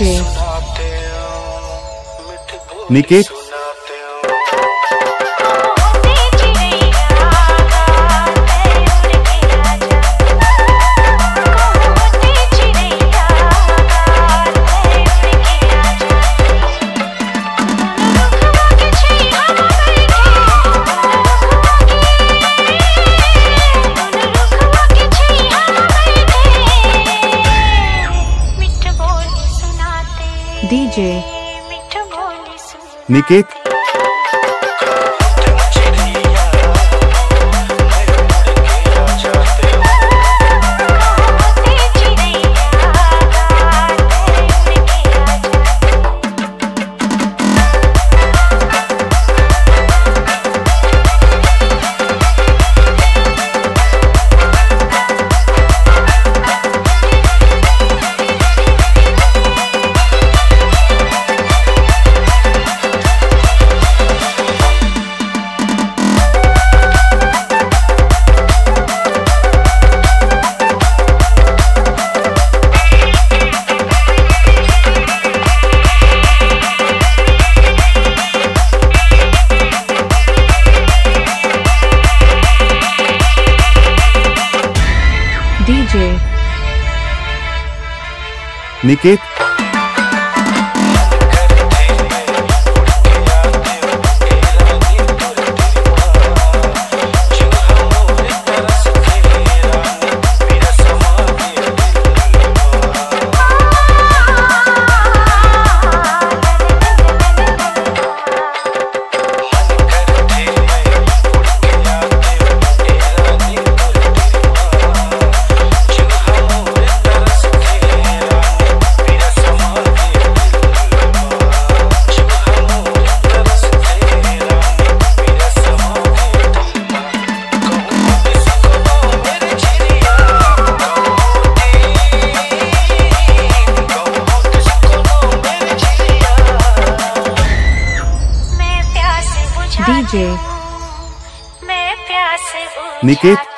DJ. Niket DJ Niket DJ Niket DJ Niket